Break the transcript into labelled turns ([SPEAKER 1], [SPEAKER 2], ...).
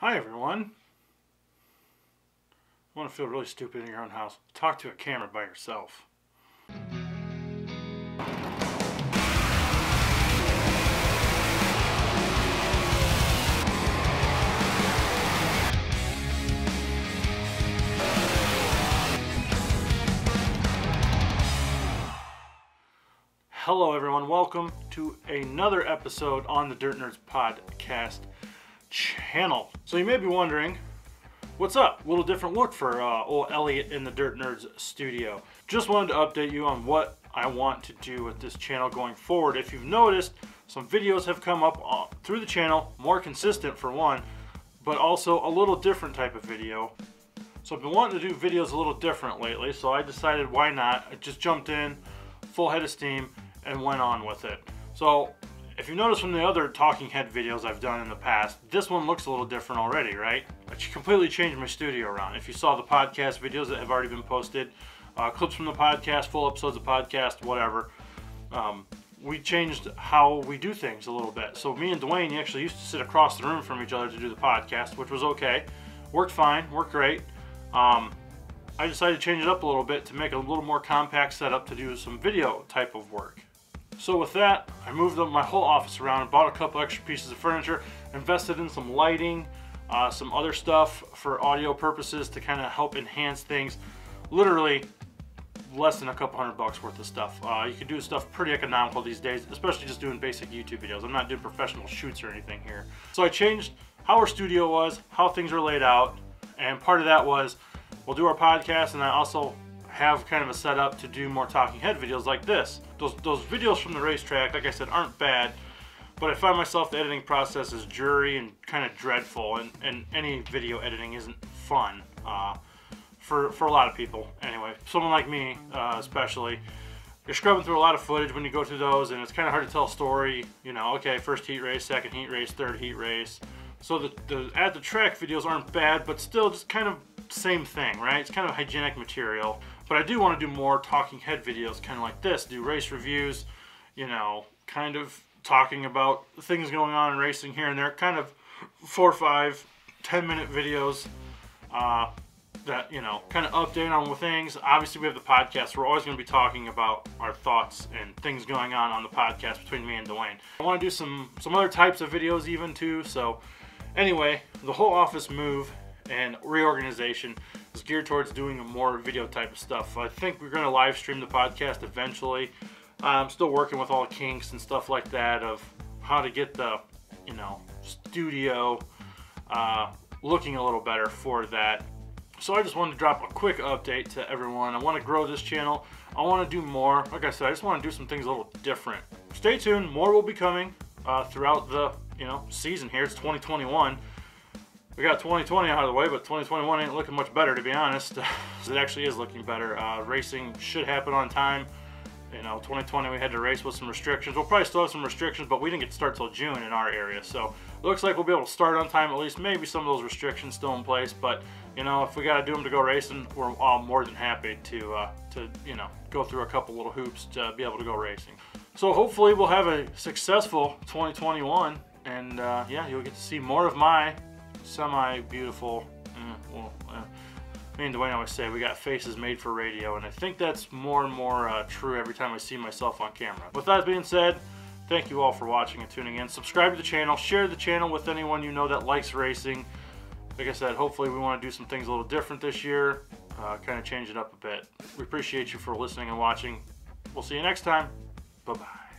[SPEAKER 1] Hi everyone. I Want to feel really stupid in your own house? Talk to a camera by yourself. Hello everyone, welcome to another episode on the Dirt Nerds podcast channel. So you may be wondering, what's up? A little different look for uh, old Elliott in the Dirt Nerds studio. Just wanted to update you on what I want to do with this channel going forward. If you've noticed, some videos have come up uh, through the channel, more consistent for one, but also a little different type of video. So I've been wanting to do videos a little different lately, so I decided why not. I just jumped in, full head of steam, and went on with it. So if you notice from the other talking head videos I've done in the past, this one looks a little different already, right? I completely changed my studio around. If you saw the podcast videos that have already been posted, uh, clips from the podcast, full episodes of podcast, whatever, um, we changed how we do things a little bit. So me and Duane actually used to sit across the room from each other to do the podcast, which was okay. Worked fine, worked great. Um, I decided to change it up a little bit to make a little more compact setup to do some video type of work. So with that, I moved my whole office around bought a couple extra pieces of furniture, invested in some lighting, uh, some other stuff for audio purposes to kind of help enhance things. Literally less than a couple hundred bucks worth of stuff. Uh, you can do stuff pretty economical these days, especially just doing basic YouTube videos. I'm not doing professional shoots or anything here. So I changed how our studio was, how things are laid out, and part of that was we'll do our podcast and I also have kind of a setup to do more talking head videos like this. Those, those videos from the racetrack, like I said, aren't bad, but I find myself the editing process is dreary and kind of dreadful, and, and any video editing isn't fun uh, for, for a lot of people anyway. Someone like me, uh, especially, you're scrubbing through a lot of footage when you go through those, and it's kind of hard to tell a story. You know, okay, first heat race, second heat race, third heat race. So the, the at the track videos aren't bad, but still just kind of same thing, right? It's kind of hygienic material. But I do want to do more talking head videos, kind of like this, do race reviews, you know, kind of talking about things going on in racing here and there, kind of four, or five, ten minute videos uh, that, you know, kind of update on things. Obviously, we have the podcast. We're always going to be talking about our thoughts and things going on on the podcast between me and Duane. I want to do some, some other types of videos even too. So anyway, the whole office move and reorganization is geared towards doing more video type of stuff. I think we're going to live stream the podcast eventually. I'm still working with all the kinks and stuff like that of how to get the, you know, studio uh, looking a little better for that. So I just wanted to drop a quick update to everyone. I want to grow this channel. I want to do more. Like I said, I just want to do some things a little different. Stay tuned. More will be coming uh, throughout the, you know, season here. It's 2021 we got 2020 out of the way, but 2021 ain't looking much better, to be honest. it actually is looking better. Uh, racing should happen on time. You know, 2020 we had to race with some restrictions. We'll probably still have some restrictions, but we didn't get to start till June in our area. So looks like we'll be able to start on time at least. Maybe some of those restrictions still in place, but you know, if we got to do them to go racing, we're all more than happy to uh, to you know go through a couple little hoops to be able to go racing. So hopefully we'll have a successful 2021, and uh, yeah, you'll get to see more of my semi-beautiful, mm, well, uh, me and Duane always say we got faces made for radio, and I think that's more and more uh, true every time I see myself on camera. With that being said, thank you all for watching and tuning in. Subscribe to the channel, share the channel with anyone you know that likes racing. Like I said, hopefully we want to do some things a little different this year, uh, kind of change it up a bit. We appreciate you for listening and watching. We'll see you next time. Bye-bye.